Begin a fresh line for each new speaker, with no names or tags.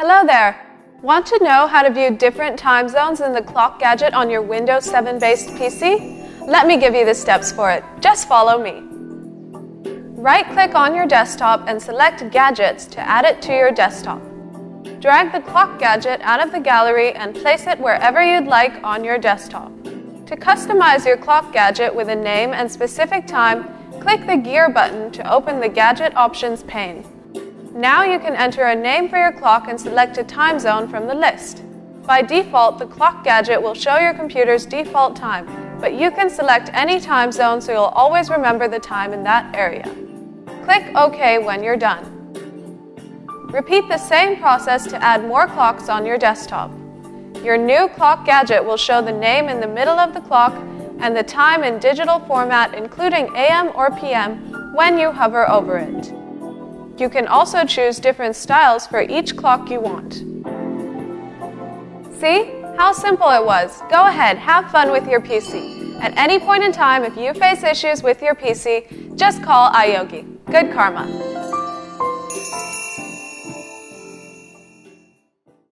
Hello there! Want to know how to view different time zones in the clock gadget on your Windows 7 based PC? Let me give you the steps for it. Just follow me. Right click on your desktop and select Gadgets to add it to your desktop. Drag the clock gadget out of the gallery and place it wherever you'd like on your desktop. To customize your clock gadget with a name and specific time, click the Gear button to open the Gadget Options pane. Now you can enter a name for your clock and select a time zone from the list. By default, the clock gadget will show your computer's default time, but you can select any time zone so you'll always remember the time in that area. Click OK when you're done. Repeat the same process to add more clocks on your desktop. Your new clock gadget will show the name in the middle of the clock and the time in digital format including AM or PM when you hover over it. You can also choose different styles for each clock you want. See? How simple it was. Go ahead, have fun with your PC. At any point in time, if you face issues with your PC, just call iYogi. Good karma.